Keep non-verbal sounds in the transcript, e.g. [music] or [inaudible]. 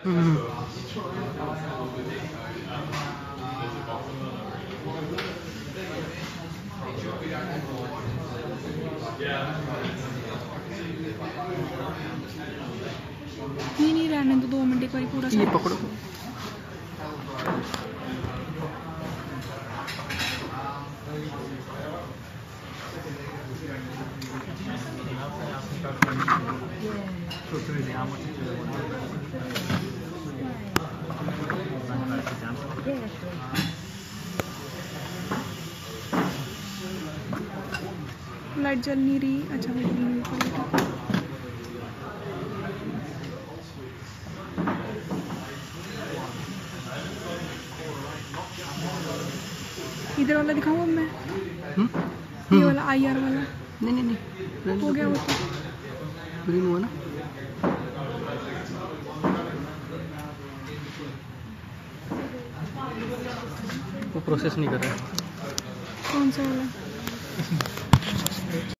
हम्म। नहीं नहीं रहने दो दो मिनट एक बार पूरा ये लाइट जल नहीं रही अच्छा वो ग्रीन ऊपर। इधर वाला दिखाऊँ मैं हम्म? ये हम्म। वाला आई आर वाला नहीं नहीं नहीं हो गया वो तो ग्रीन हुआ ना? वो प्रोसेस नहीं कर रहा है। कौन सा वाला? [laughs]